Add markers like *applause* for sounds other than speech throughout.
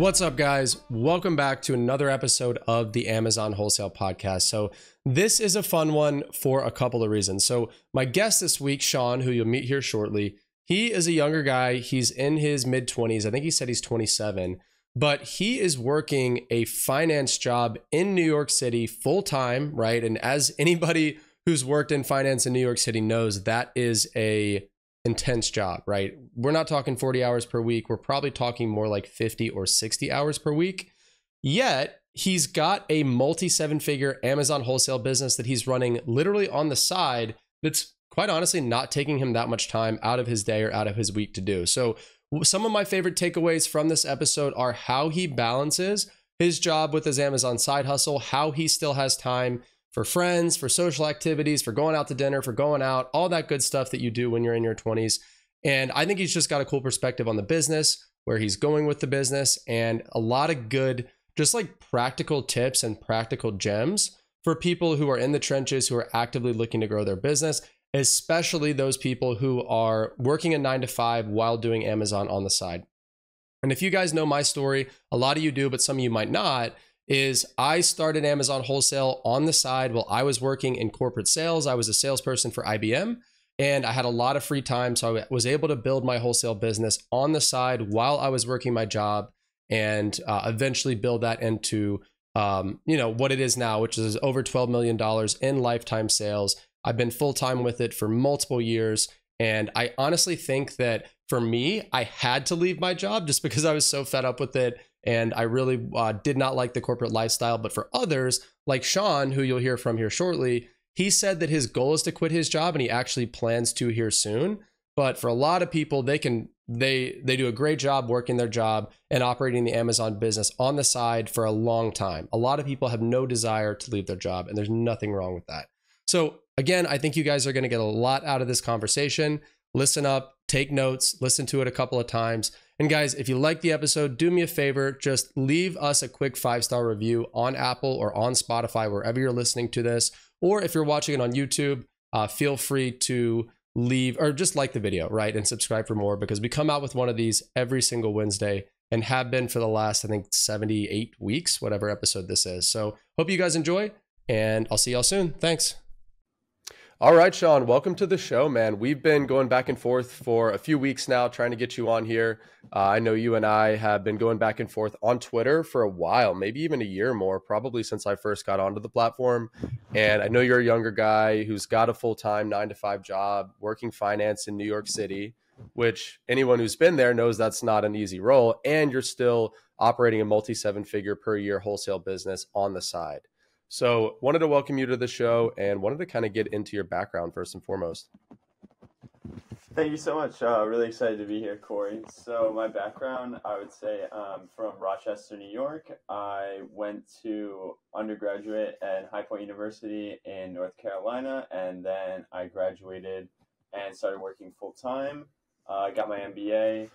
What's up, guys? Welcome back to another episode of the Amazon Wholesale Podcast. So, this is a fun one for a couple of reasons. So, my guest this week, Sean, who you'll meet here shortly, he is a younger guy. He's in his mid 20s. I think he said he's 27, but he is working a finance job in New York City full time, right? And as anybody who's worked in finance in New York City knows, that is a intense job, right? We're not talking 40 hours per week. We're probably talking more like 50 or 60 hours per week. Yet, he's got a multi seven figure Amazon wholesale business that he's running literally on the side that's quite honestly not taking him that much time out of his day or out of his week to do. So, some of my favorite takeaways from this episode are how he balances his job with his Amazon side hustle, how he still has time for friends, for social activities, for going out to dinner, for going out, all that good stuff that you do when you're in your 20s. And I think he's just got a cool perspective on the business, where he's going with the business, and a lot of good, just like practical tips and practical gems for people who are in the trenches, who are actively looking to grow their business, especially those people who are working a nine to five while doing Amazon on the side. And if you guys know my story, a lot of you do, but some of you might not is I started Amazon wholesale on the side while I was working in corporate sales. I was a salesperson for IBM and I had a lot of free time. So I was able to build my wholesale business on the side while I was working my job and uh, eventually build that into um, you know what it is now, which is over $12 million in lifetime sales. I've been full time with it for multiple years. And I honestly think that for me, I had to leave my job just because I was so fed up with it and I really uh, did not like the corporate lifestyle. But for others, like Sean, who you'll hear from here shortly, he said that his goal is to quit his job and he actually plans to here soon. But for a lot of people, they can they they do a great job working their job and operating the Amazon business on the side for a long time. A lot of people have no desire to leave their job, and there's nothing wrong with that. So again, I think you guys are going to get a lot out of this conversation. Listen up, take notes, listen to it a couple of times. And guys, if you like the episode, do me a favor, just leave us a quick five star review on Apple or on Spotify, wherever you're listening to this. Or if you're watching it on YouTube, uh, feel free to leave or just like the video, right? And subscribe for more because we come out with one of these every single Wednesday and have been for the last, I think, 78 weeks, whatever episode this is. So hope you guys enjoy and I'll see y'all soon. Thanks. All right, Sean, welcome to the show, man. We've been going back and forth for a few weeks now, trying to get you on here. Uh, I know you and I have been going back and forth on Twitter for a while, maybe even a year more, probably since I first got onto the platform. And I know you're a younger guy who's got a full time nine to five job, working finance in New York City, which anyone who's been there knows that's not an easy role. And you're still operating a multi seven figure per year wholesale business on the side. So, wanted to welcome you to the show and wanted to kind of get into your background first and foremost. Thank you so much. Uh, really excited to be here, Corey. So, my background, I would say, um, from Rochester, New York. I went to undergraduate at High Point University in North Carolina, and then I graduated and started working full time. Uh, I uh, got my MBA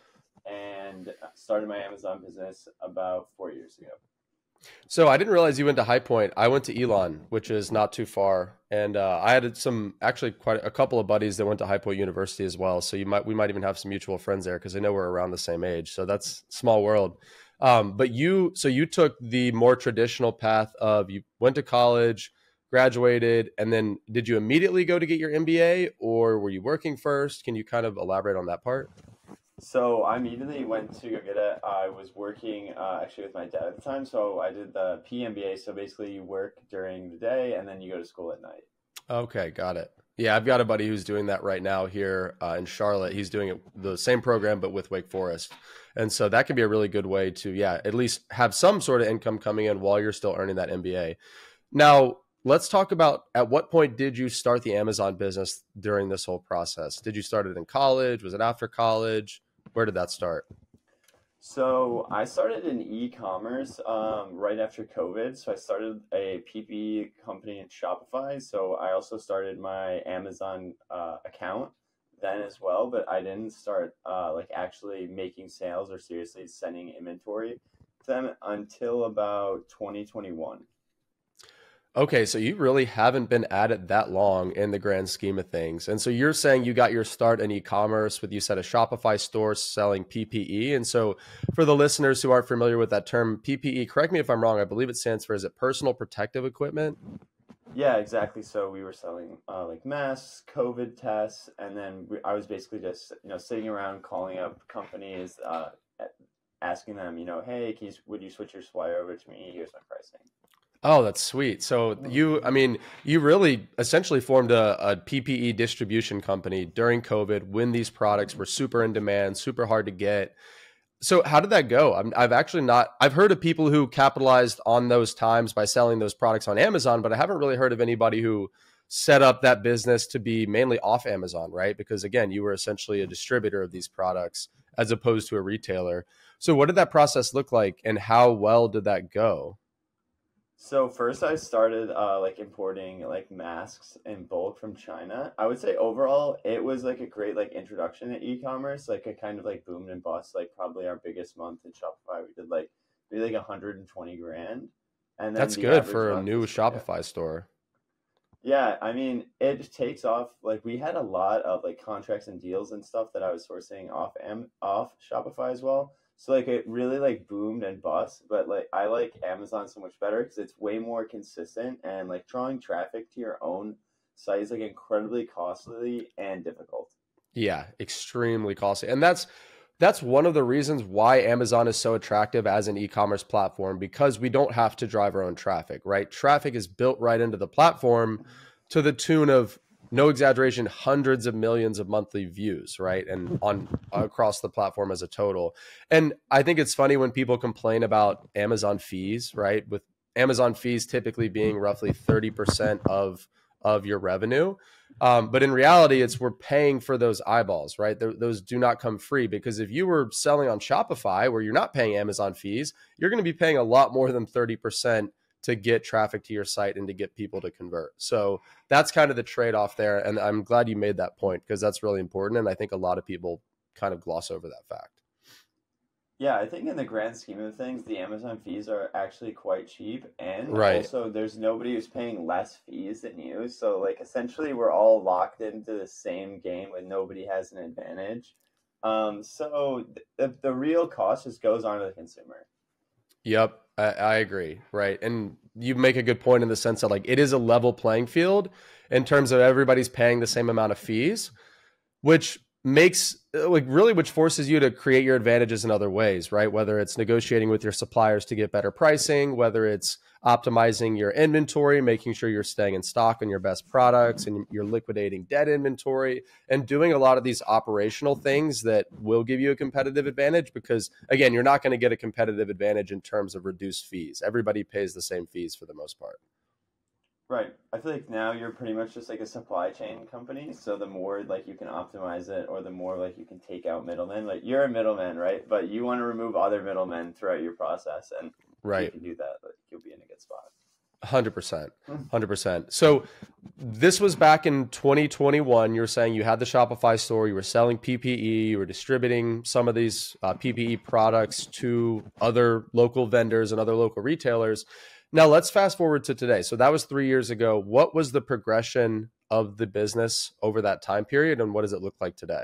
and started my Amazon business about four years ago. So I didn't realize you went to High Point. I went to Elon, which is not too far, and uh, I had some actually quite a couple of buddies that went to High Point University as well. So you might we might even have some mutual friends there because I know we're around the same age. So that's small world. Um, but you, so you took the more traditional path of you went to college, graduated, and then did you immediately go to get your MBA, or were you working first? Can you kind of elaborate on that part? So I immediately went to go get it. I was working uh, actually with my dad at the time, so I did the PMBA. So basically, you work during the day and then you go to school at night. Okay, got it. Yeah, I've got a buddy who's doing that right now here uh, in Charlotte. He's doing it the same program but with Wake Forest, and so that can be a really good way to yeah at least have some sort of income coming in while you're still earning that MBA. Now let's talk about at what point did you start the Amazon business during this whole process? Did you start it in college? Was it after college? Where did that start? So I started in e-commerce um, right after COVID. So I started a PP company in Shopify. So I also started my Amazon uh, account then as well, but I didn't start uh, like actually making sales or seriously sending inventory to them until about 2021. Okay, so you really haven't been at it that long in the grand scheme of things. And so you're saying you got your start in e-commerce with you set a Shopify store selling PPE. And so for the listeners who aren't familiar with that term PPE, correct me if I'm wrong, I believe it stands for is it personal protective equipment? Yeah, exactly. So we were selling uh, like masks, COVID tests, and then we, I was basically just you know sitting around calling up companies, uh, asking them, you know, hey, you, would you switch your supplier over to me? Here's my pricing. Oh, that's sweet. So you, I mean, you really essentially formed a, a, PPE distribution company during COVID when these products were super in demand, super hard to get. So how did that go? i have actually not. I've heard of people who capitalized on those times by selling those products on Amazon, but I haven't really heard of anybody who set up that business to be mainly off Amazon, right? Because again, you were essentially a distributor of these products as opposed to a retailer. So what did that process look like, and how well did that go? So first I started uh, like importing like masks in bulk from China. I would say overall it was like a great like introduction to e-commerce. Like it kind of like boomed and bust. Like probably our biggest month in Shopify, we did like maybe like 120 grand. And that's good for a new Shopify store. Yeah, I mean it takes off. Like we had a lot of like contracts and deals and stuff that I was sourcing off am off Shopify as well. So like it really like boomed and bust, but like I like Amazon so much better because it's way more consistent and like drawing traffic to your own site is like incredibly costly and difficult. Yeah, extremely costly. And that's that's one of the reasons why Amazon is so attractive as an e-commerce platform because we don't have to drive our own traffic, right? Traffic is built right into the platform to the tune of no exaggeration, hundreds of millions of monthly views, right? And *laughs* on across the platform as a total. And I think it's funny when people complain about Amazon fees, right? With Amazon fees typically being roughly 30% of of your revenue. Um, but in reality, it's we're paying for those eyeballs, right? Th- those do not come free because if you were selling on Shopify where you're not paying Amazon fees, you're going to be paying a lot more than 30% to get traffic to your site and to get people to convert. So that's kind of the trade off there. And I'm glad you made that point because that's really important. And I think a lot of people kind of gloss over that fact. Yeah, I think in the grand scheme of things, the Amazon fees are actually quite cheap, and right. also there's nobody who's paying less fees than you. So like essentially, we're all locked into the same game, and nobody has an advantage. Um, so the the real cost just goes on to the consumer. Yep, I, I, agree. Right, and you make a good point in the sense that like it is a level playing field in terms of everybody's paying the same amount of fees, which makes uh, like really which forces you to create your advantages in other ways right? Whether it's negotiating with your suppliers to get better pricing whether it's optimizing your inventory making sure you're staying in stock on your best products and you're liquidating dead inventory and doing a lot of these operational things that will give you a competitive advantage because again you're not going to get a competitive advantage in terms of reduced fees. Everybody pays the same fees for the most part Right. I feel like now you're pretty much just like a supply chain company. So the more like you can optimize it or the more like you can take out middlemen, like you're a middleman, right? But you want to remove other middlemen throughout your process and right. you can do that, like you'll be in a good spot. 100%. 100%. So this was back in 2021. You're saying you had the Shopify store, you were selling PPE, you were distributing some of these uh, PPE products to other local vendors and other local retailers. Now let's fast forward to today. So that was three years ago. What was the progression of the business over that time period, and what does it look like today?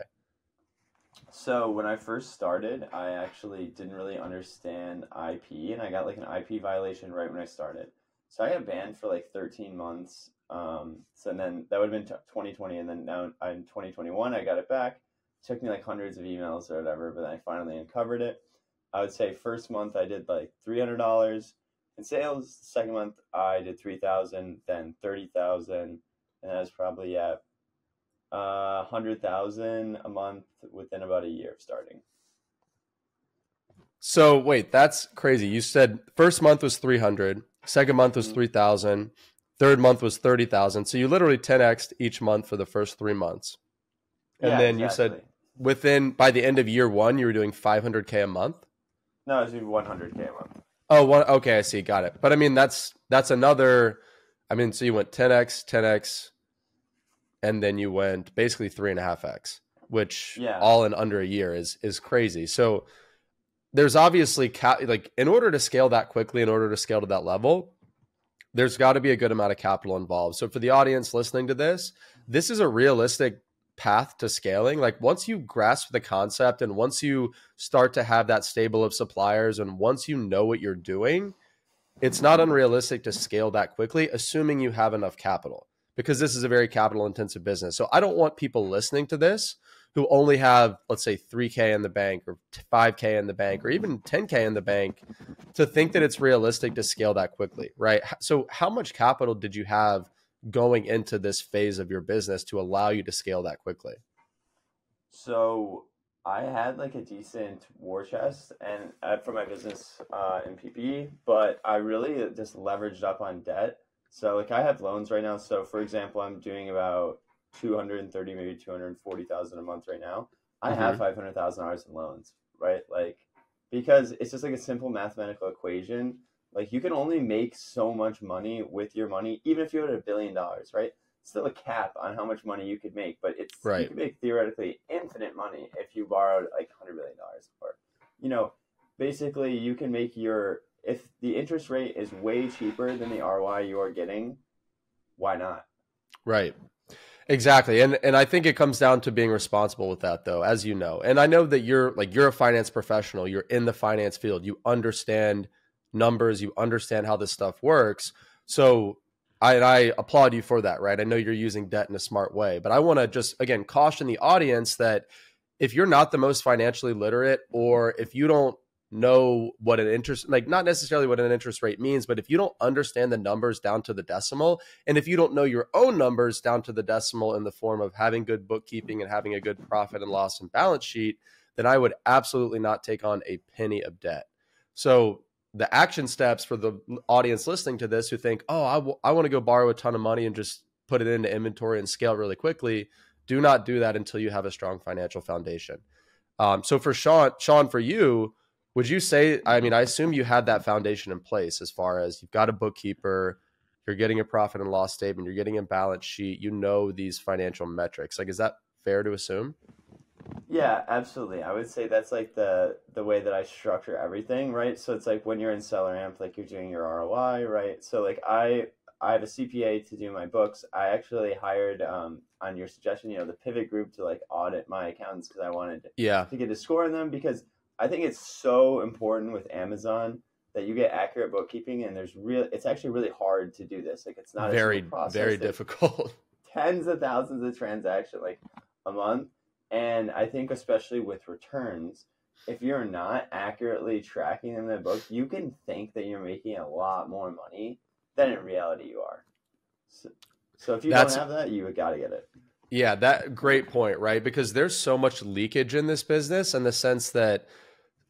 So when I first started, I actually didn't really understand IP, and I got like an IP violation right when I started. So I got banned for like 13 months. Um, so then that would have been 2020, and then now in 2021, I got it back. It took me like hundreds of emails or whatever, but then I finally uncovered it. I would say first month I did like $300 in sales. Second month, I did three thousand, then thirty thousand, and that's probably at uh, hundred thousand a month within about a year of starting. So wait, that's crazy. You said first month was 300, second month was mm-hmm. 3000, third month was 30,000. So you literally 10x each month for the first 3 months. And yeah, then exactly. you said within by the end of year 1 you were doing 500k a month? No, I was doing 100k a month. Oh, one. Okay, I see. Got it. But I mean, that's that's another. I mean, so you went 10x, 10x, and then you went basically three and a half x, which yeah. all in under a year is is crazy. So there's obviously ca- like in order to scale that quickly, in order to scale to that level, there's got to be a good amount of capital involved. So for the audience listening to this, this is a realistic path to scaling. Like once you grasp the concept and once you start to have that stable of suppliers and once you know what you're doing, it's not mm-hmm. unrealistic to scale that quickly, assuming you have enough capital because this is a very capital intensive business. So I don't want people listening to this who only have, let's say, 3K in the bank or 5K in the bank or mm-hmm. even 10K in the bank to think that it's realistic to scale that quickly, right? So, how much capital did you have going into this phase of your business to allow you to scale that quickly? So, I had like a decent war chest and uh, for my business uh, in PPE, but I really just leveraged up on debt. So, like, I have loans right now. So, for example, I'm doing about 230 maybe 240,000 a month right now. I mm-hmm. have $500,000 in loans, right? Like because it's just like a simple mathematical equation. Like you can only make so much money with your money even if you had a billion dollars, right? Still a cap on how much money you could make, but it's right. you could make theoretically infinite money if you borrowed like 100 billion dollars or you know, basically you can make your if the interest rate is way cheaper than the ROI you are getting, why not? Right. Exactly. And and I think it comes down to being responsible with that though, as you know. And I know that you're like you're a finance professional, you're in the finance field, you understand numbers, you understand how this stuff works. So I and I applaud you for that, right? I know you're using debt in a smart way, but I want to just again caution the audience that if you're not the most financially literate or if you don't know what an interest like not necessarily what an interest rate means but if you don't understand the numbers down to the decimal and if you don't know your own numbers down to the decimal in the form of having good bookkeeping and having a good profit and loss and balance sheet then i would absolutely not take on a penny of debt so the action steps for the audience listening to this who think oh I, w- I want to go borrow a ton of money and just put it into inventory and scale really quickly do not do that until you have a strong financial foundation. Um, so for sean sean for you would you say i mean i assume you had that foundation in place as far as you've got a bookkeeper you're getting a profit and loss statement you're getting a balance sheet you know these financial metrics. Like is that fair to assume yeah absolutely. I would say that's like the the way that i structure everything right? So it's like when you're in SellerAmp like you're doing your roi right? So like i i have a cpa to do my books. I actually hired um on your suggestion you know the pivot group to like audit my accounts because i wanted yeah. to get a score on them because I think it's so important with Amazon that you get accurate bookkeeping and there's real it's actually really hard to do this. Like it's not very very difficult. *laughs* tens of thousands of transactions like a month and i think especially with returns if you're not accurately tracking them in the book you can think that you're making a lot more money than in reality you are. So, so if you That's, don't have that you got to get it. Yeah that great point right? Because there's so much leakage in this business in the sense that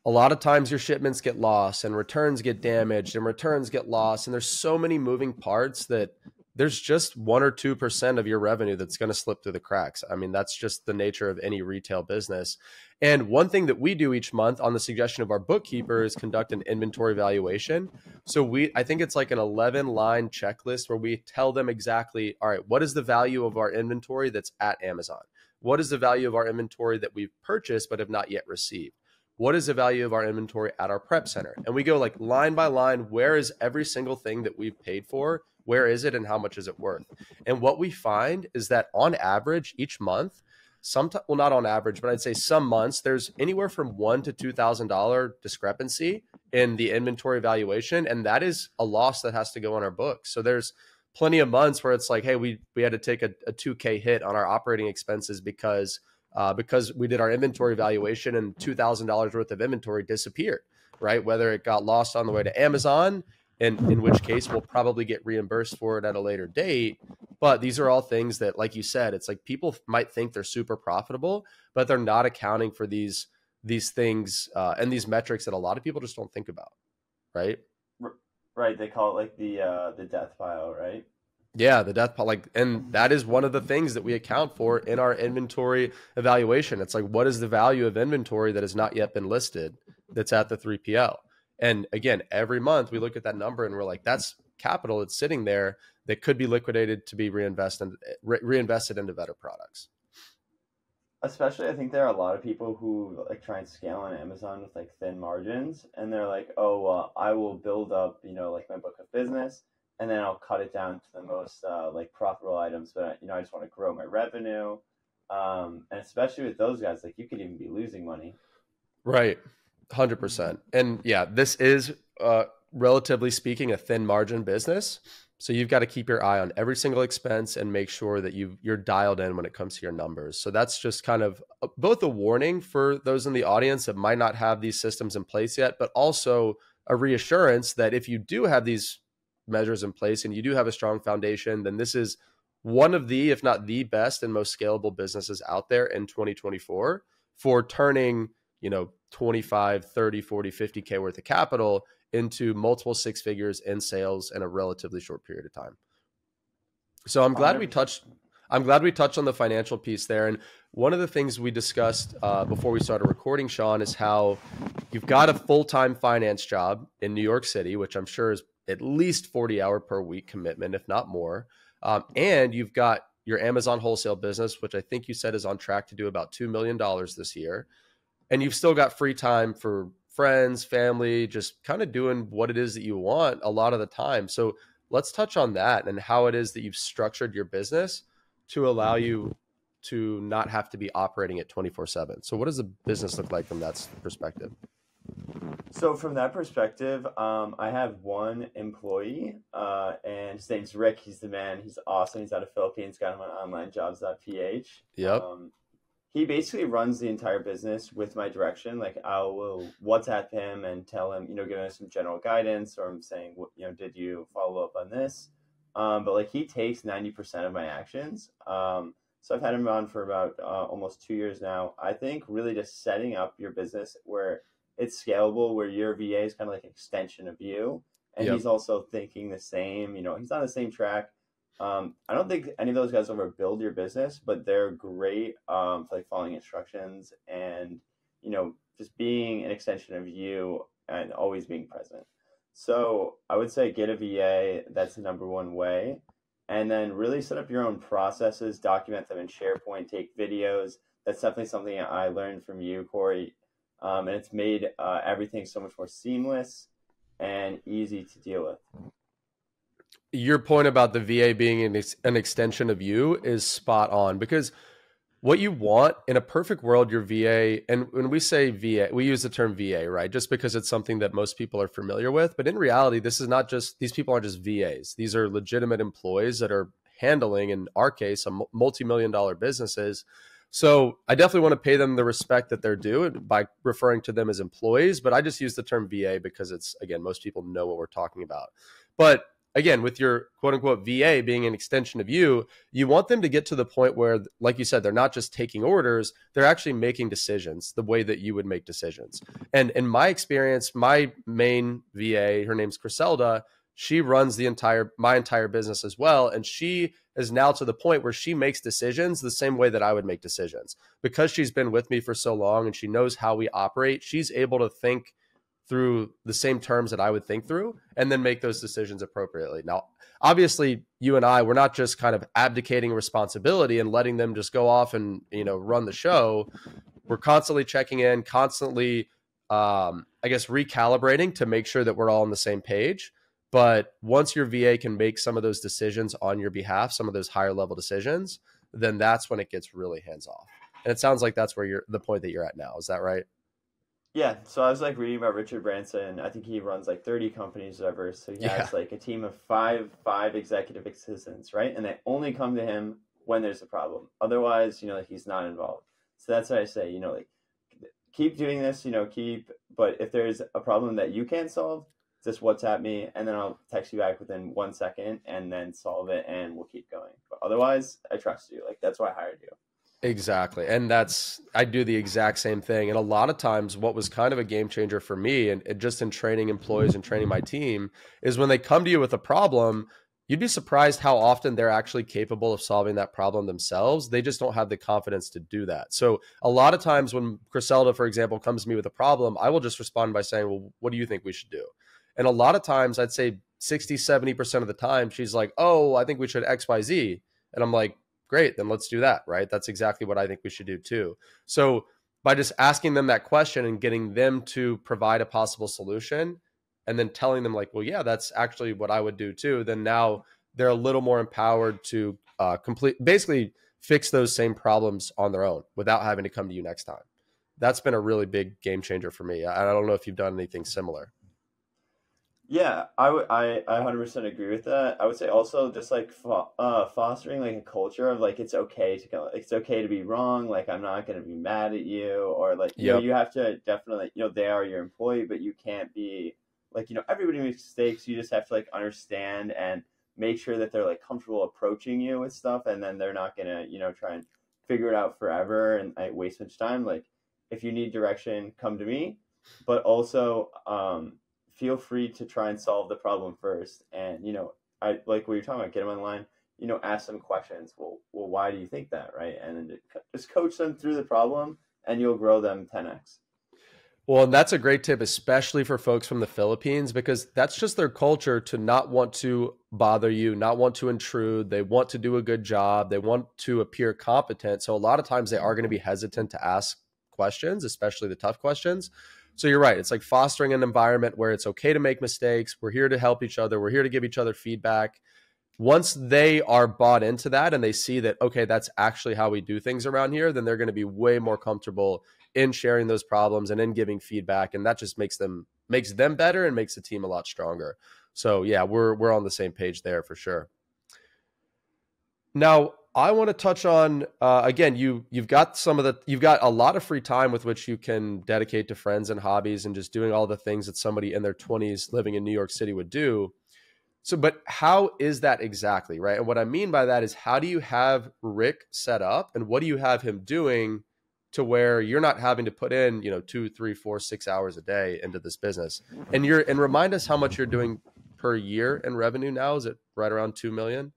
a lot of times your shipments get lost and returns get damaged and returns get lost and there's so many moving parts that there's just 1 or 2% of your revenue that's going to slip through the cracks. I mean, that's just the nature of any retail business. And one thing that we do each month on the suggestion of our bookkeeper is conduct an inventory valuation. So we I think it's like an 11 line checklist where we tell them exactly, all right, what is the value of our inventory that's at Amazon? What is the value of our inventory that we've purchased but have not yet received? what is the value of our inventory at our prep center? And we go like line by line, where is every single thing that we've paid for? Where is it and how much is it worth? And what we find is that on average each month, sometimes well not on average, but I'd say some months there's anywhere from one to two thousand dollar discrepancy in the inventory valuation, and that is a loss that has to go on our books. So there's plenty of months where it's like, hey, we we had to take a, a 2K hit on our operating expenses because uh, because we did our inventory valuation and $2,000 worth of inventory disappeared, right? Whether it got lost on the way to Amazon, and in which case we'll probably get reimbursed for it at a later date. But these are all things that, like you said, it's like people might think they're super profitable, but they're not accounting for these these things uh, and these metrics that a lot of people just don't think about, right? Right. They call it like the uh, the death pile, right? Yeah, the death pile like, and that is one of the things that we account for in our inventory evaluation. It's like, what is the value of inventory that has not yet been listed that's at the 3PL? And again, every month we look at that number and we're like, that's capital that's sitting there that could be liquidated to be reinvested re- reinvested into better products. Especially, I think there are a lot of people who like try and scale on Amazon with like thin margins, and they're like, "Oh, well, I will build up, you know, like my book of business, and then I'll cut it down to the most uh, like profitable items. But you know, I just want to grow my revenue, um, and especially with those guys, like you could even be losing money. Right, hundred percent. And yeah, this is uh, relatively speaking a thin margin business. So you've got to keep your eye on every single expense and make sure that you you're dialed in when it comes to your numbers. So that's just kind of uh, both a warning for those in the audience that might not have these systems in place yet, but also a reassurance that if you do have these measures in place and you do have a strong foundation, then this is one of the, if not the best and most scalable businesses out there in 2024 for turning, you know, 25, 30, 40, 50K worth of capital into multiple six figures in sales in a relatively short period of time. So I'm glad we touched. I'm glad we touched on the financial piece there. And one of the things we discussed uh, before we started recording, Sean, is how you've got a full time finance job in New York City, which I'm sure is at least 40 hour per week commitment, if not more. Um, and you've got your Amazon wholesale business, which I think you said is on track to do about $2 million this year. And you've still got free time for friends, family, just kind of doing what it is that you want a lot of the time. So let's touch on that and how it is that you've structured your business to allow you to not have to be operating at 24 7. So, what does the business look like from that perspective? So, from that perspective, um, I have one employee, uh, and his name's Rick. He's the man. He's awesome. He's out of Philippines. Got him on onlinejobs.ph. Yep. Um, he basically runs the entire business with my direction. Like I will WhatsApp him and tell him, you know, give him some general guidance, or I'm saying, you know, did you follow up on this? Um, but like he takes ninety percent of my actions. Um, so I've had him on for about uh, almost two years now. I think really just setting up your business where it's scalable, where your VA is kind of like an extension of you, and yep. he's also thinking the same. You know, he's on the same track um, I don't think any of those guys ever build your business, but they're great um, for like following instructions and you know just being an extension of you and always being present. So I would say get a VA. That's the number one way, and then really set up your own processes, document them in SharePoint, take videos. That's definitely something I learned from you, Corey, um, and it's made uh, everything so much more seamless and easy to deal with your point about the VA being an, ex- an extension of you is spot on because what you want in a perfect world, your VA, and when we say VA, we use the term VA, right? Just because it's something that most people are familiar with. But in reality, this is not just, these people aren't just VAs. These are legitimate employees that are handling, in our case, a multi million dollar businesses. So I definitely want to pay them the respect that they're due by referring to them as employees. But I just use the term VA because it's, again, most people know what we're talking about. But again, with your quote unquote VA being an extension of you, you want them to get to the point where, like you said, they're not just taking orders, they're actually making decisions the way that you would make decisions. And in my experience, my main VA, her name's Griselda, she runs the entire my entire business as well. And she is now to the point where she makes decisions the same way that I would make decisions. Because she's been with me for so long and she knows how we operate, she's able to think through the same terms that I would think through and then make those decisions appropriately. Now, obviously, you and I, we're not just kind of abdicating responsibility and letting them just go off and, you know, run the show. We're constantly checking in, constantly, um, I guess, recalibrating to make sure that we're all on the same page. But once your VA can make some of those decisions on your behalf, some of those higher level decisions, then that's when it gets really hands off. And it sounds like that's where you're the point that you're at now. Is that right? Yeah, so I was like reading about Richard Branson. I think he runs like thirty companies, or whatever. So he yeah. has like a team of five five executive assistants, right? And they only come to him when there's a problem. Otherwise, you know, like he's not involved. So that's what I say. You know, like keep doing this. You know, keep. But if there's a problem that you can't solve, just WhatsApp me, and then I'll text you back within one second, and then solve it, and we'll keep going. But otherwise, I trust you. Like that's why I hired you. Exactly. And that's, I do the exact same thing. And a lot of times, what was kind of a game changer for me, and, and just in training employees and training my team, is when they come to you with a problem, you'd be surprised how often they're actually capable of solving that problem themselves. They just don't have the confidence to do that. So, a lot of times when Griselda, for example, comes to me with a problem, I will just respond by saying, Well, what do you think we should do? And a lot of times, I'd say 60, 70% of the time, she's like, Oh, I think we should XYZ. And I'm like, great, then let's do that, right? That's exactly what I think we should do too. So by just asking them that question and getting them to provide a possible solution, and then telling them like well yeah that's actually what i would do too then now they're a little more empowered to uh, complete basically fix those same problems on their own without having to come to you next time that's been a really big game changer for me i don't know if you've done anything similar yeah, I would I I 100% agree with that. I would say also just like fo- uh fostering like a culture of like it's okay to go it's okay to be wrong, like I'm not going to be mad at you or like you know you have to definitely you know they are your employee, but you can't be like you know everybody makes mistakes. You just have to like understand and make sure that they're like comfortable approaching you with stuff and then they're not going to, you know, try and figure it out forever and like waste much time. Like if you need direction, come to me, but also um feel free to try and solve the problem first. And you know, I like what you're talking about. Get them online. You know, ask them questions. Well, well, why do you think that, right? And then just coach them through the problem, and you'll grow them 10x. Well, and that's a great tip, especially for folks from the Philippines, because that's just their culture to not want to bother you, not want to intrude. They want to do a good job. They want to appear competent. So a lot of times they are going to be hesitant to ask questions, especially the tough questions. So you're right. It's like fostering an environment where it's okay to make mistakes. We're here to help each other. We're here to give each other feedback. Once they are bought into that and they see that, okay, that's actually how we do things around here, then they're going to be way more comfortable in sharing those problems and in giving feedback. And that just makes them makes them better and makes the team a lot stronger. So yeah, we're we're on the same page there for sure. Now, I want to touch on uh, again. You you've got some of the you've got a lot of free time with which you can dedicate to friends and hobbies and just doing all the things that somebody in their twenties living in New York City would do. So, but how is that exactly right? And what I mean by that is, how do you have Rick set up, and what do you have him doing to where you're not having to put in you know two, three, four, six hours a day into this business? And you're and remind us how much you're doing per year in revenue now. Is it right around two million?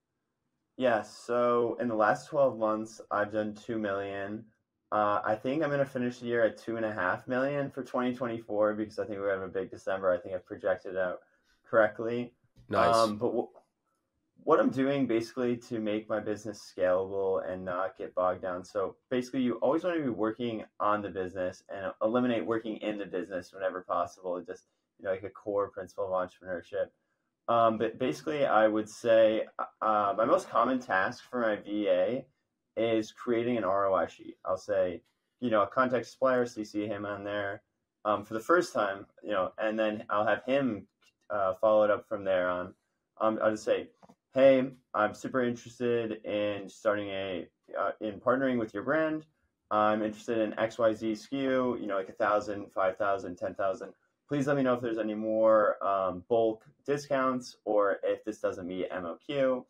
Yeah, so in the last 12 months, I've done 2 million. Uh, I think I'm going to finish the year at 2.5 million for 2024 because I think we have a big December. I think I've projected out correctly. Nice. Um, but w- what I'm doing basically to make my business scalable and not get bogged down. So basically, you always want to be working on the business and eliminate working in the business whenever possible. It's just you know, like a core principle of entrepreneurship. Um, but basically, I would say uh, my most common task for my VA is creating an ROI sheet. I'll say, you know, a contact supplier, CC him on there um, for the first time, you know, and then I'll have him uh, follow it up from there on. Um, I'll just say, hey, I'm super interested in starting a, uh, in partnering with your brand. I'm interested in XYZ SKU, you know, like a thousand, five thousand, ten thousand please let me know if there's any more um, bulk discounts or if this doesn't meet MOQ.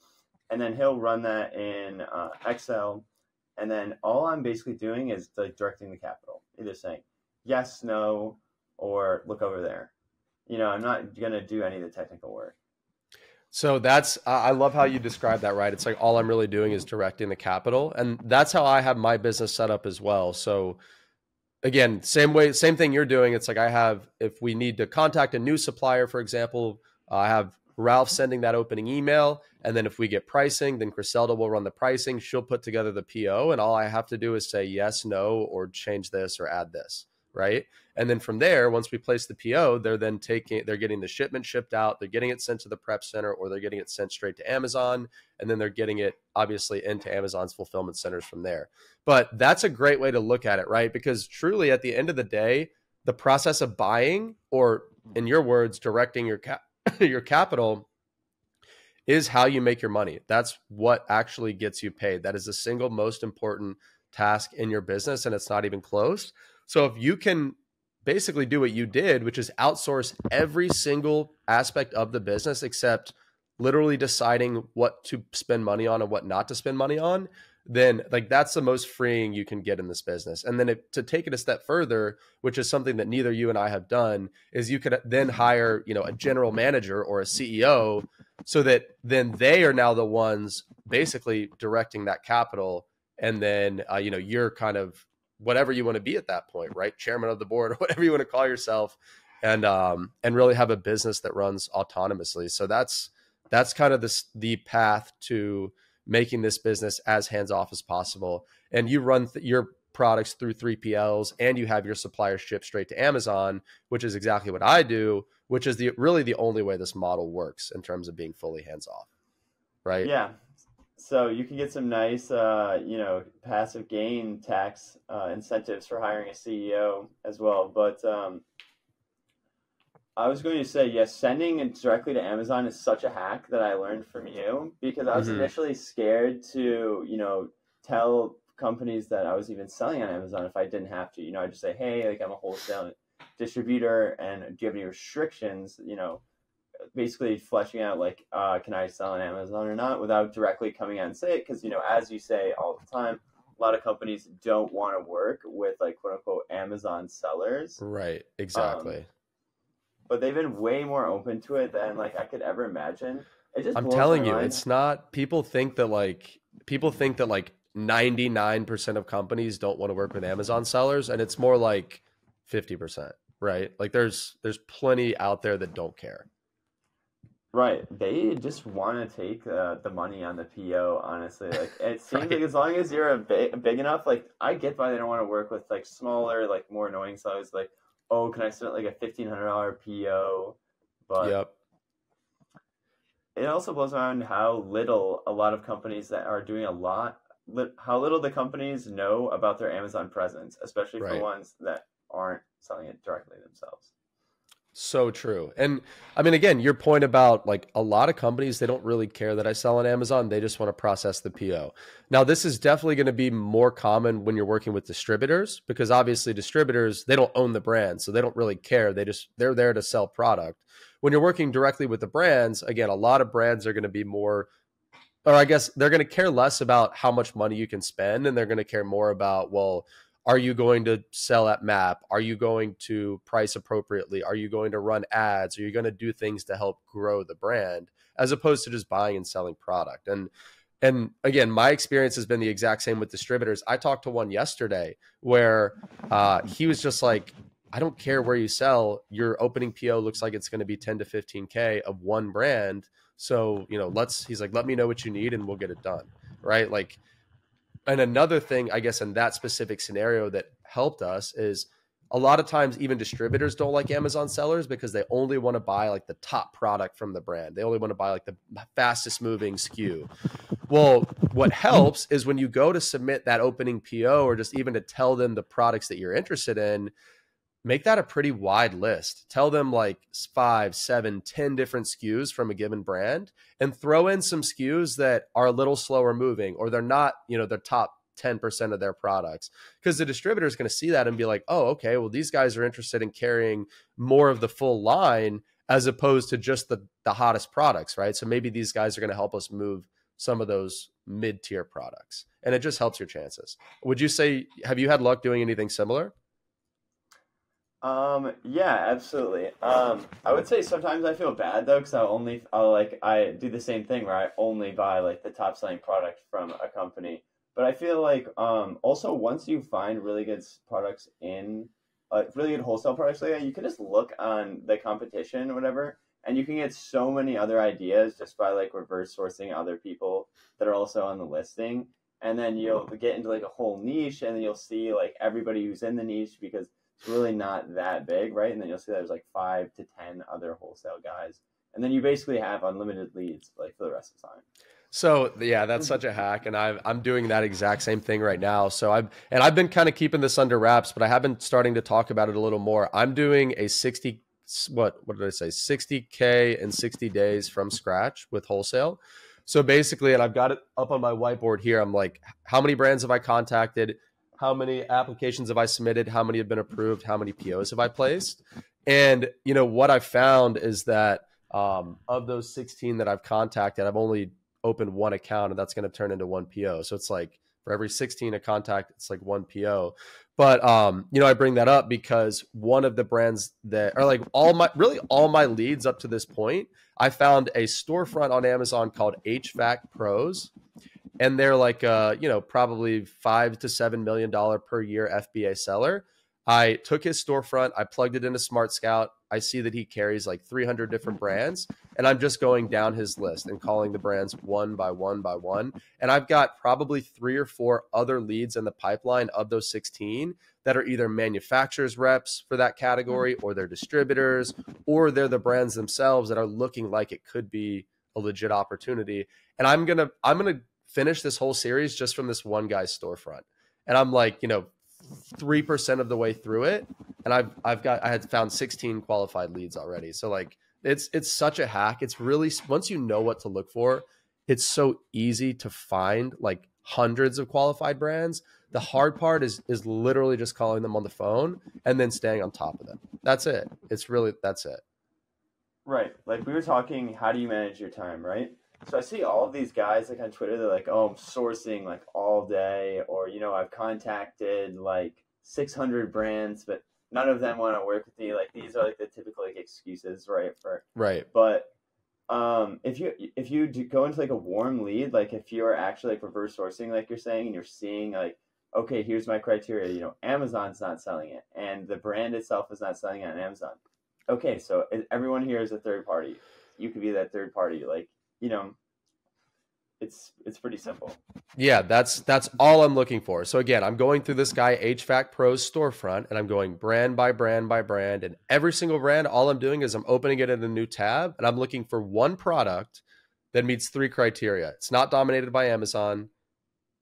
And then he'll run that in uh, Excel. And then all I'm basically doing is like directing the capital, either saying yes, no, or look over there. You know, I'm not going to do any of the technical work. So that's I love how you describe that, right? It's like all I'm really doing is directing the capital, and that's how I have my business set up as well. So again, same way, same thing you're doing. It's like I have, if we need to contact a new supplier, for example, uh, I have Ralph mm-hmm. sending that opening email. And then if we get pricing, then Griselda will run the pricing. She'll put together the PO. And all I have to do is say yes, no, or change this or add this. Right. And then from there, once we place the PO, they're then taking, they're getting the shipment shipped out, they're getting it sent to the prep center, or they're getting it sent straight to Amazon. And then they're getting it obviously into Amazon's fulfillment centers from there. But that's a great way to look at it, right? Because truly at the end of the day, the process of buying, or in your words, directing your cap- *laughs* your capital is how you make your money. That's what actually gets you paid. That is the single most important task in your business, and it's not even close. So if you can basically do what you did, which is outsource every single aspect of the business except literally deciding what to spend money on and what not to spend money on, then like that's the most freeing you can get in this business. And then if, to take it a step further, which is something that neither you and I have done, is you could then hire, you know, a general manager or a CEO so that then they are now the ones basically directing that capital and then uh, you know you're kind of whatever you want to be at that point, right? Chairman of the board or *laughs* whatever you want to call yourself, and um, and really have a business that runs autonomously. So that's that's kind of this the path to making this business as hands off as possible. And you run th- your products through 3PLs and you have your suppliers ship straight to Amazon, which is exactly what I do, which is the really the only way this model works in terms of being fully hands off. Right? Yeah. So you can get some nice, uh, you know, passive gain tax uh, incentives for hiring a CEO as well. But um, I was going to say, yes, sending it directly to Amazon is such a hack that I learned from you because I was Mhm. initially scared to, you know, tell companies that I was even selling on Amazon if I didn't have to. You know, I just say, hey, like I'm a wholesale distributor, and do you have any restrictions? You know, basically fleshing out like, uh, can I sell on Amazon or not, without directly coming out and say it. Because you know, as you say all the time, a lot of companies don't want to work with like quote unquote Amazon sellers Right. Exactly. Um, but they've been way more open to it than like I could ever imagine. It just I'm telling you, mind. it's not people think that like people think that like 99% of companies don't want to work with Amazon sellers and it's more like 50%, right? Like there's there's plenty out there that don't care. Right. They just want to take uh, the money on the PO. Honestly, like it *laughs* seems Right. like as long as you're a big, big enough, like I get why they don't want to work with like smaller, like more annoying sellers. Like, oh, can I submit like a fifteen hundred dollar PO? But yep. it also blows mind how little a lot of companies that are doing a lot, how little the companies know about their Amazon presence, especially for Right. ones that aren't selling it directly themselves. So true. And I mean, again, your point about like a lot of companies, they don't really care that I sell on Amazon. They just want to process the PO. Now, this is definitely going to be more common when you're working with distributors because obviously distributors, they don't own the brand. So they don't really care. They just, they're there to sell product. When you're working directly with the brands, again, a lot of brands are going to be more, or I guess they're going to care less about how much money you can spend and they're going to care more about, well, are you going to sell at map? Are you going to price appropriately? Are you going to run ads? Are you going to do things to help grow the brand as opposed to just buying and selling product? And and again my experience has been the exact same with distributors. I talked to one yesterday where uh, he was just like i don't care where you sell your opening po looks like it's going to be 10 to 15k of one brand. So you know let's he's like let me know what you need and we'll get it done right? Like and another thing i guess in that specific scenario that helped us is a lot of times even distributors don't like amazon sellers because they only want to buy like the top product from the brand. They only want to buy like the fastest moving sku. Well what helps is when you go to submit that opening po or just even to tell them the products that you're interested in make that a pretty wide list. Tell them like five seven ten different skus from a given brand and throw in some skus that are a little slower moving or they're not you know the top 10% of their products. Because the distributor is going to see that and be like oh okay well these guys are interested in carrying more of the full line as opposed to just the the hottest products right? So maybe these guys are going to help us move some of those mid-tier products and it just helps your chances. Would you say have you had luck doing anything similar Um, yeah, absolutely. Um, I would say sometimes I feel bad though, because I only, I'll like, I do the same thing where I only buy like the top selling product from a company. But I feel like, um, also once you find really good products in, like really good wholesale products like that, you can just look on the competition or whatever, and you can get so many other ideas just by like reverse sourcing other people that are also on the listing. And then you'll get into like a whole niche, and then you'll see like everybody who's in the niche because really not that big, right? And then you'll see there's like five to ten other wholesale guys, and then you basically have unlimited leads like for the rest of the time. So yeah, that's such a hack, and I'm I'm doing that exact same thing right now. So I've and I've been kind of keeping this under wraps, but I have been starting to talk about it a little more. I'm doing a sixty what what did I say sixty k in sixty days from scratch with wholesale. So basically, and I've got it up on my whiteboard here. I'm like, how many brands have I contacted? How many applications have I submitted? How many have been approved? How many POs have I placed? And you know what I found is that um, of those 16 that I've contacted, I've only opened one account, and that's going to turn into one PO. So it's like for every 16 a contact, it's like one PO. But um, you know, I bring that up because one of the brands that are like all my really all my leads up to this point, I found a storefront on Amazon called HVAC Pros, and they're like uh, you know, probably five to seven million dollar per year FBA seller. I took his storefront, I plugged it into SmartScout. I see that he carries like 300 different *laughs* brands, and I'm just going down his list and calling the brands one by one by one. And I've got probably three or four other leads in the pipeline of those 16 that are either manufacturers reps for that category or they're distributors or they're the brands themselves that are looking like it could be a legit opportunity. And I'm going to I'm going to finish this whole series just from this one guy's storefront. And I'm like, you know, 3% of the way through it and I've I've got I had found 16 qualified leads already. So like it's it's such a hack. It's really once you know what to look for, it's so easy to find like hundreds of qualified brands. The hard part is is literally just calling them on the phone and then staying on top of them. That's it. It's really that's it. Right. Like we were talking, how do you manage your time, right? So I see all of these guys like on Twitter, they're like, oh, I'm sourcing like all day, or you know, I've contacted like 600 brands, but none of them want to work with me. Like these are like the typical like excuses, right? For right. But um, if you if you go into like a warm lead, like if you're actually like reverse sourcing, like you're saying, and you're seeing like, okay, here's my criteria. You know, Amazon's not selling it, and the brand itself is not selling it on Amazon. Okay, so everyone here is a third party. You could be that third party. Like you know, it's it's pretty simple. Yeah, that's that's all I'm looking for. So again, I'm going through this guy HVAC Pros storefront and I'm going brand by brand by brand and every single brand all I'm doing is I'm opening it in a new tab and I'm looking for one product that meets three criteria. It's not dominated by Amazon.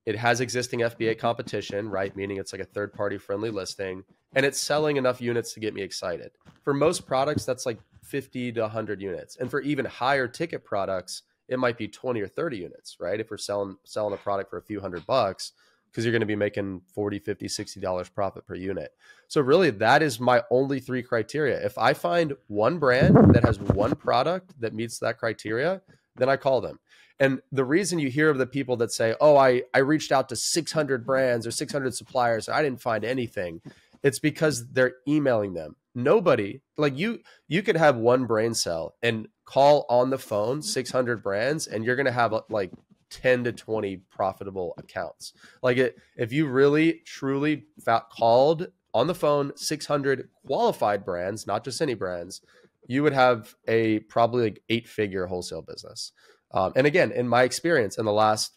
It has existing FBA competition, right? Meaning it's like a third party friendly listing and it's selling enough units to get me excited. For most products that's like 50 to 100 units. And for even higher ticket products, it might be 20 or 30 units, right? If we're selling selling a product for a few hundred bucks, because you're going to be making 40, 50, 60 dollars profit per unit. So really that is my only three criteria. If I find one brand that has one product that meets that criteria, then I call them. And the reason you hear of the people that say, "Oh, I I reached out to 600 brands or 600 suppliers, and I didn't find anything." It's because they're emailing them. Nobody, like you you could have one brain cell and call on the phone mm-hmm. 600 brands and you're going to have like 10 to 20 profitable accounts. Like it, if you really truly called on the phone 600 qualified brands, not just any brands, you would have a probably like eight figure wholesale business. Um, and again, in my experience, in the last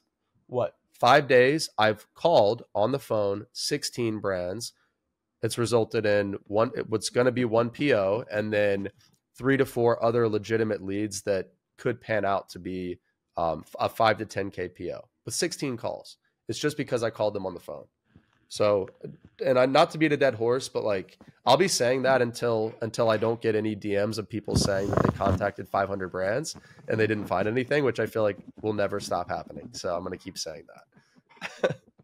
what five days, I've called on the phone 16 brands. It's resulted in one, what's going to be one PO, and then three to four other legitimate leads that could pan out to be um, a five to 10 KPO with 16 calls. It's just because I called them on the phone. So, and I not to beat a dead horse, but like I'll be saying that until until I don't get any DMs of people saying that they contacted 500 brands and they didn't find anything, which I feel like will never stop happening. So I'm gonna keep saying that. *laughs*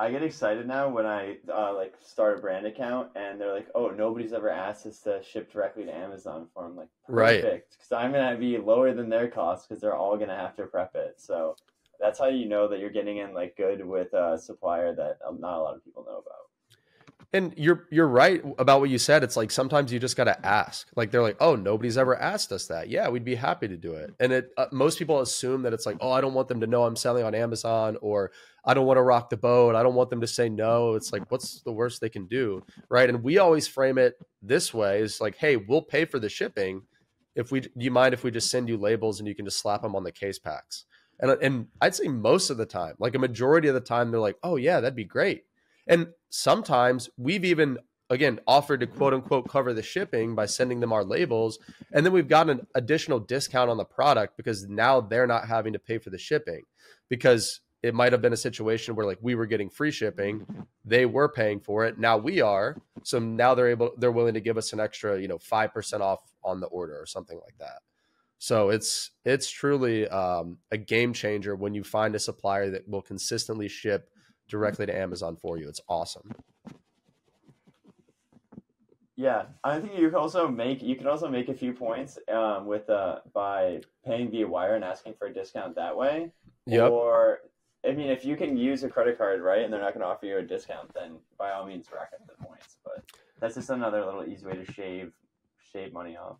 I get excited now when I uh, like start a brand account and they're like, "Oh, nobody's ever asked us to ship directly to Amazon for them." Like, perfect, right? Because I'm gonna be lower than their cost because they're all gonna have to prep it. So that's how you know that you're getting in like good with a supplier that um, not a lot of people know about. And you're you're right about what you said. It's like sometimes you just got to ask. Like they're like, "Oh, nobody's ever asked us that." Yeah, we'd be happy to do it. And it uh, most people assume that it's like, "Oh, I don't want them to know I'm selling on Amazon," or "I don't want to rock the boat. I don't want them to say no." It's like, what's the worst they can do, right? And we always frame it this way: is like, "Hey, we'll pay for the shipping. If we, do you mind if we just send you labels and you can just slap them on the case packs?" And and I'd say most of the time, like a majority of the time, they're like, "Oh yeah, that'd be great." And sometimes we've even again offered to quote unquote cover the shipping by sending them our labels and then we've got an additional discount on the product because now they're not having to pay for the shipping. Because it might have been a situation where like we were getting free shipping they were paying for it now we are so now they're able they're willing to give us an extra you know 5% off on the order or something like that. So it's it's truly um, a game changer when you find a supplier that will consistently ship directly to Amazon for you. It's awesome. Yeah, I think you can also make you can also make a few points um, with uh, by paying via wire and asking for a discount that way. Yep. Or I mean, if you can use a credit card, right, and they're not going to offer you a discount, then by all means rack up the points. But that's just another little easy way to shave shave money off.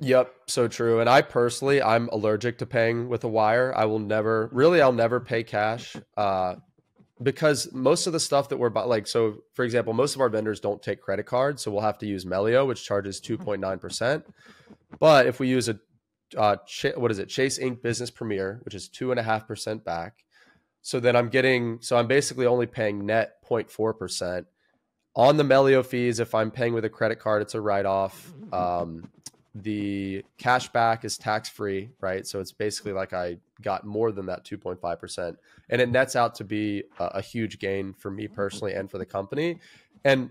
Yep, so true. And I personally, I'm allergic to paying with a wire. I will never, really, I'll never pay cash. Uh, because most of the stuff that we're like, so for example, most of our vendors don't take credit cards, so we'll have to use Melio, which charges two point nine percent. But if we use a uh, Ch- what is it, Chase Ink. Business Premier, which is two and a half percent back, so then I'm getting, so I'm basically only paying net 0.4 percent on the Melio fees. If I'm paying with a credit card, it's a write off. Um, the cash back is tax free, right? So it's basically like I got more than that 2.5%. And it nets out to be a, a huge gain for me mm-hmm. personally and for the company. And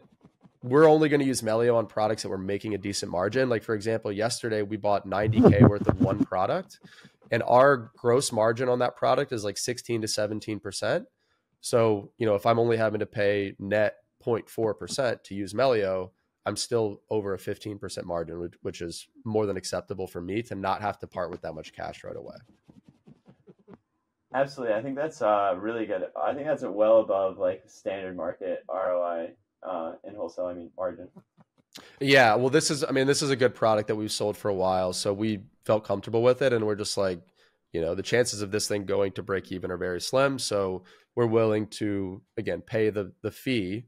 we're only going to use Melio on products that we're making a decent margin. Like, for example, yesterday we bought 90K *laughs* worth of one product, and our gross margin on that product is like 16 to 17%. So, you know, if I'm only having to pay net 0.4% to use Melio, I'm still over a 15% margin, which, which is more than acceptable for me to not have to part with that much cash right away. Absolutely. I think that's uh, really good. I think that's well above like standard market ROI uh, in wholesale, I mean, margin. Yeah. Well, this is, I mean, this is a good product that we've sold for a while. So we felt comfortable with it. And we're just like, you know, the chances of this thing going to break even are very slim. So we're willing to, again, pay the, the fee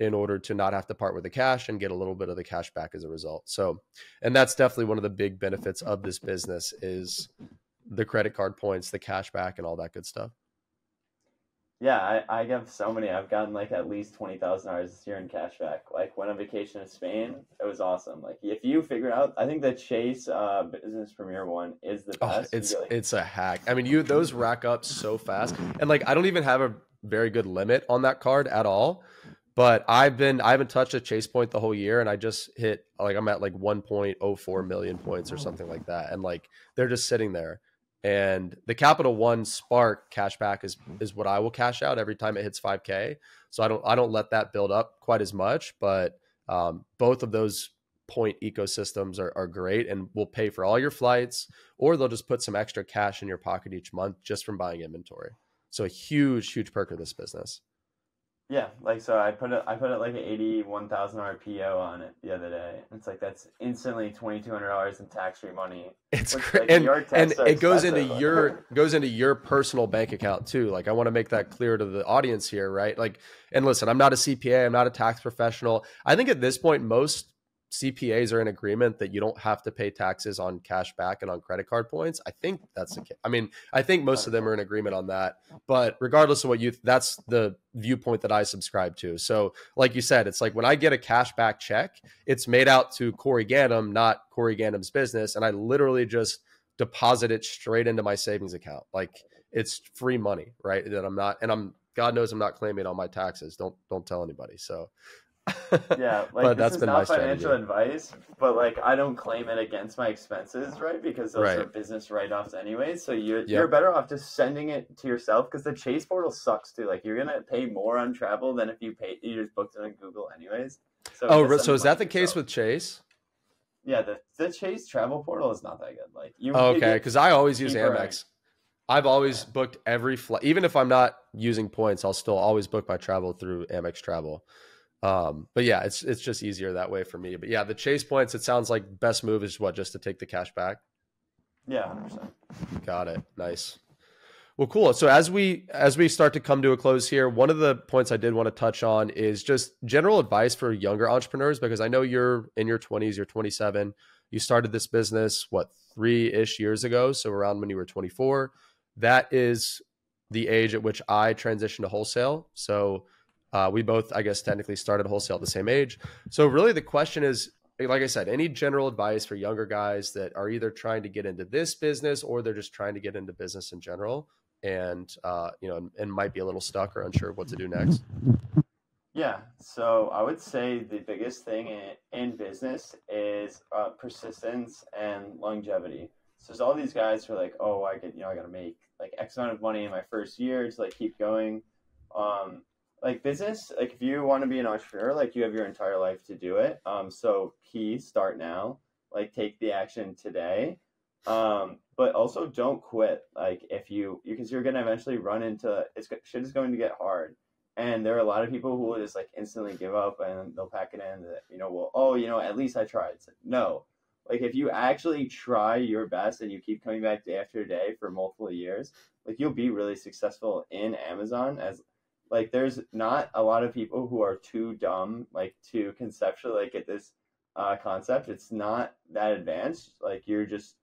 in order to not have to part with the cash and get a little bit of the cash back as a result. So, and that's definitely one of the big benefits of this business is the credit card points, the cash back and all that good stuff. Yeah, I, I have so many. I've gotten like at least twenty thousand dollars this year in cash back. Like when on vacation to Spain, it was awesome. Like if you figure out, I think the Chase uh, Business Premier one is the best. Oh, it's like, it's a hack. I mean, you those rack up so fast, and like I don't even have a very good limit on that card at all. But I've been I haven't touched a chase point the whole year, and I just hit like I'm at like 1.04 million points or something like that, and like they're just sitting there. And the Capital One Spark cashback is is what I will cash out every time it hits 5K. So I don't I don't let that build up quite as much, but um, both of those point ecosystems are, are great and will pay for all your flights, or they'll just put some extra cash in your pocket each month just from buying inventory. So a huge huge perk of this business. Yeah, like so I put it I put it like an eighty one thousand RPO on it the other day. It's like that's instantly twenty two hundred dollars in tax free money. It's like, and, and it goes into your goes into your personal bank account too. Like I want to make that clear to the audience here, right? Like and listen, I'm not a CPA, I'm not a tax professional. I think at this point most CPAs are in agreement that you don't have to pay taxes on cash back and on credit card points. I think that's the case. I mean, I think most of them are in agreement on that. But regardless of what you, that's the viewpoint that I subscribe to. So, like you said, it's like when I get a cash back check, it's made out to Corey Ganim, not Corey Ganim's business, and I literally just deposit it straight into my savings account. Like it's free money, right? That I'm not, and I'm God knows I'm not claiming on my taxes. Don't don't tell anybody. So yeah, *laughs* like this is not financial strategy. advice, but like I don't claim it against my expenses, right? Because those right. are business write-offs anyway. So you're yep. you're better off just sending it to yourself because the Chase portal sucks too. Like you're gonna pay more on travel than if you pay you just booked it on Google anyways. So oh, so is that the case with Chase? Yeah, the the Chase travel portal is not that good. Like you. Oh, okay, because I always use Amex. Right. I've always booked every flight, even if I'm not using points. I'll still always book my travel through Amex Travel. Um, but yeah, it's it's just easier that way for me. But yeah, the chase points. It sounds like best move is what just to take the cash back. Yeah, hundred percent. Got it. Nice. Well, cool. So as we as we start to come to a close here, one of the points I did want to touch on is just general advice for younger entrepreneurs because I know you're in your 20s, you're 27. You started this business what three ish years ago, so around when you were 24. That is the age at which I transitioned to wholesale. So uh, we both, I guess, technically started wholesale at the same age. So really, the question is, like I said, any general advice for younger guys that are either trying to get into this business or they're just trying to get into business in general, and uh, you know, and, and might be a little stuck or unsure of what to do next. Yeah, so I would say the biggest thing in, in business is uh, persistence and longevity. So there's all these guys who are like, oh, I get, you know, I got to make like X amount of money in my first year to like keep going. Um, like business like if you want to be an entrepreneur like you have your entire life to do it. Um so key start now. Like take the action today. Um but also don't quit. Like if you because you're gonna eventually run into it's shit is going to get hard. And there are a lot of people who will just like instantly give up and they'll pack it in that you know well oh you know at least i tried. Like, no. Like if you actually try your best and you keep coming back day after day for multiple years like you'll be really successful in amazon as like there's not a lot of people who are too dumb like to conceptually like get this uh, concept. It's not that advanced. Like you're just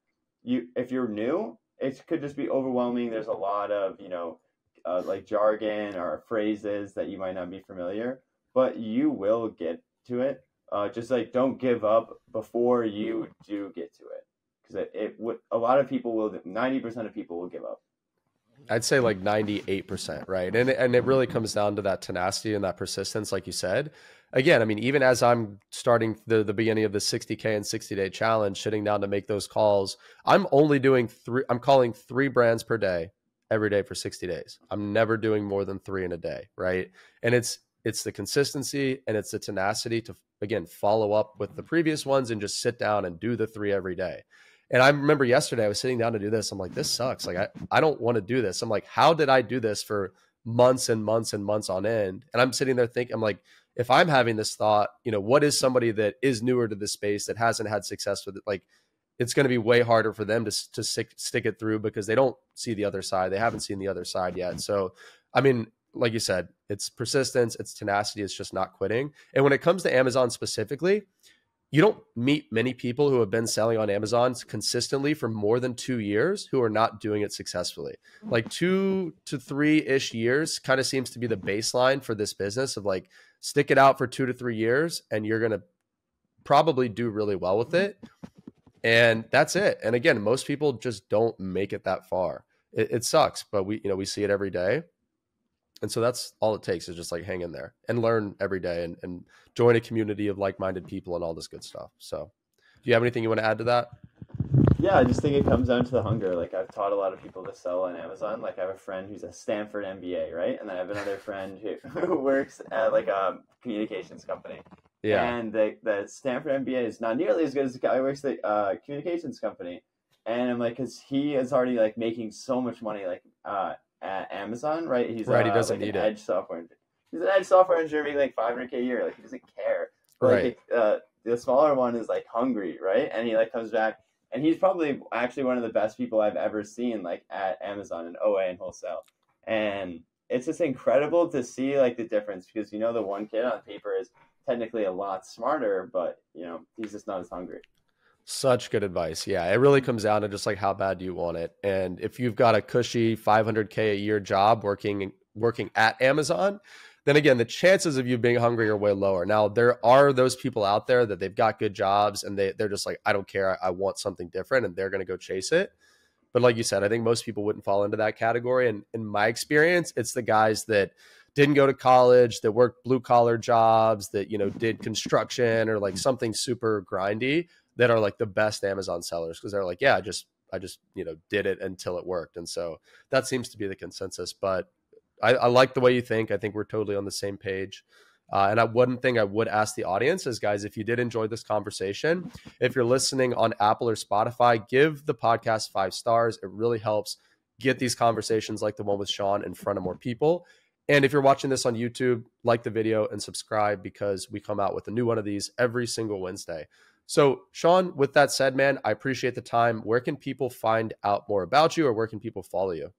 you if you're new, it could just be overwhelming. There's a lot of you know uh, like jargon or phrases that you might not be familiar, but you will get to it. Uh, just like don't give up before you do get to it, because it, it would a lot of people will ninety percent of people will give up. I'd say like 98%, right? And and it really comes down to that tenacity and that persistence like you said. Again, I mean even as I'm starting the the beginning of the 60k and 60 day challenge, sitting down to make those calls, I'm only doing 3 I'm calling 3 brands per day every day for 60 days. I'm never doing more than 3 in a day, right? And it's it's the consistency and it's the tenacity to again follow up with the previous ones and just sit down and do the 3 every day. And I remember yesterday I was sitting down to do this. I'm like, this sucks. Like I, I don't want to do this. I'm like, how did I do this for months and months and months on end? And I'm sitting there thinking, I'm like, if I'm having this thought, you know, what is somebody that is newer to this space that hasn't had success with it? Like, it's going to be way harder for them to to stick, stick it through because they don't see the other side. They haven't seen the other side yet. So, I mean, like you said, it's persistence, it's tenacity, it's just not quitting. And when it comes to Amazon specifically, you don't meet many people who have been selling on Amazon consistently for more than two years who are not doing it successfully. Like two to three ish years kind of seems to be the baseline for this business of like stick it out for two to three years and you're going to probably do really well with it. And that's it. And again, most people just don't make it that far. It, it sucks, but we, you know, we see it every day. And so that's all it takes is just like hang in there and learn every day and, and join a community of like-minded people and all this good stuff. So do you have anything you want to add to that? Yeah, I just think it comes down to the hunger. Like I've taught a lot of people to sell on Amazon. Like I have a friend who's a Stanford MBA, right? And then I have another friend who, *laughs* who works at like a communications company. Yeah. And the, the Stanford MBA is not nearly as good as the guy who works at a uh, communications company. And I'm like, cause he is already like making so much money. Like, uh, at Amazon, right? He's right. Uh, he doesn't like need an it. Edge software. Engineer. He's an Edge software engineer making like 500k a year. Like he doesn't care. But, right. Like, uh, the smaller one is like hungry, right? And he like comes back, and he's probably actually one of the best people I've ever seen like at Amazon and OA and wholesale. And it's just incredible to see like the difference because you know the one kid on paper is technically a lot smarter, but you know he's just not as hungry. Such good advice. Yeah, it really comes down to just like how bad do you want it. And if you've got a cushy 500k a year job working working at Amazon, then again, the chances of you being hungry are way lower. Now, there are those people out there that they've got good jobs and they they're just like I don't care, I, I want something different and they're going to go chase it. But like you said, I think most people wouldn't fall into that category and in my experience, it's the guys that didn't go to college, that worked blue collar jobs, that you know did construction or like something super grindy that are like the best Amazon sellers because they're like, yeah, I just I just you know did it until it worked, and so that seems to be the consensus. But I, I like the way you think. I think we're totally on the same page. Uh, and I, one thing I would ask the audience is, guys, if you did enjoy this conversation, if you're listening on Apple or Spotify, give the podcast five stars. It really helps get these conversations like the one with Sean in front of more people. And if you're watching this on YouTube, like the video and subscribe because we come out with a new one of these every single Wednesday. So, Sean, with that said, man, I appreciate the time. Where can people find out more about you or where can people follow you?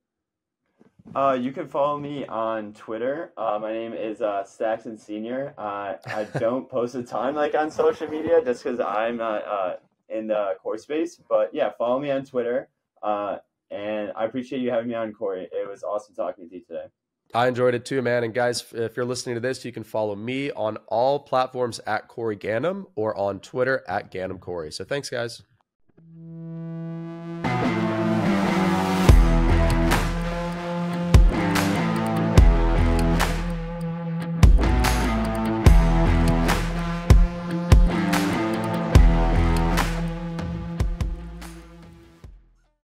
Uh, you can follow me on Twitter. Uh, my name is uh, Saxon Senior. Uh, I *laughs* don't post a ton like on social media just because I'm not uh, in the core space. But yeah, follow me on Twitter. Uh, and I appreciate you having me on, Corey. It was awesome talking to you today. I enjoyed it too, man. And guys, if you're listening to this, you can follow me on all platforms at Corey Ganim or on Twitter at Ganim Corey. So thanks, guys.